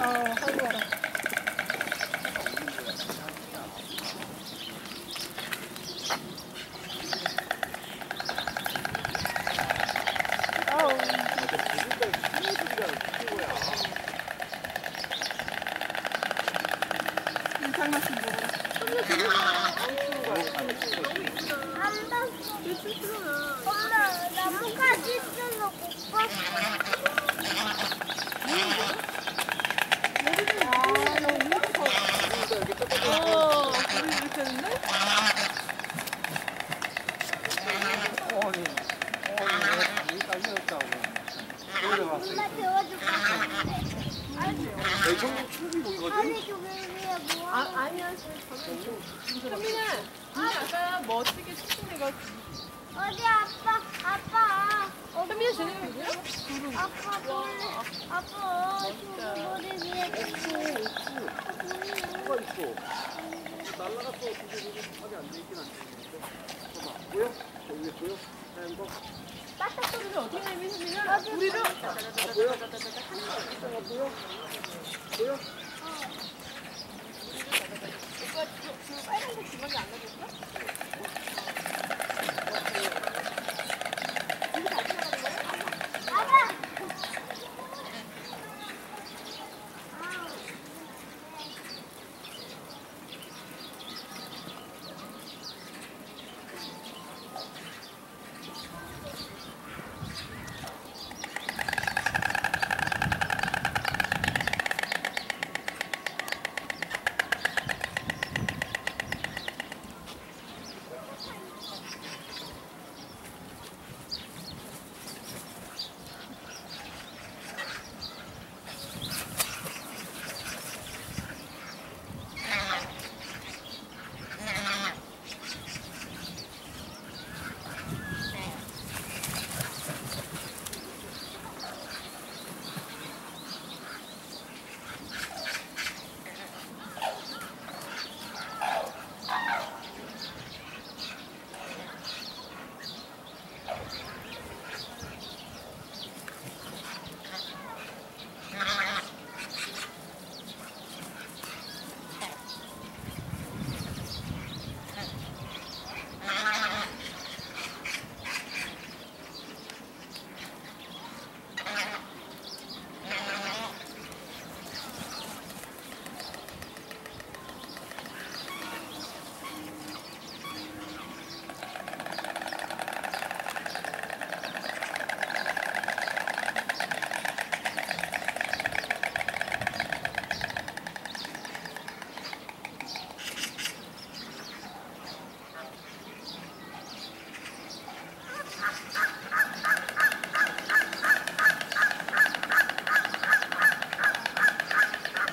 어, 한국어로. 엄마 나뭇가지 쓰는 못 봤어. 뭐 아. 어? 날라갔어. 근데 여기 밥이 안돼 있긴 안 돼. 보여? 여 거? 딱딱 소리를 어떻게 내면? 우리를. 아, 보여? 보여? 오빠 그, 그 빨간색 주머니 안 가졌어?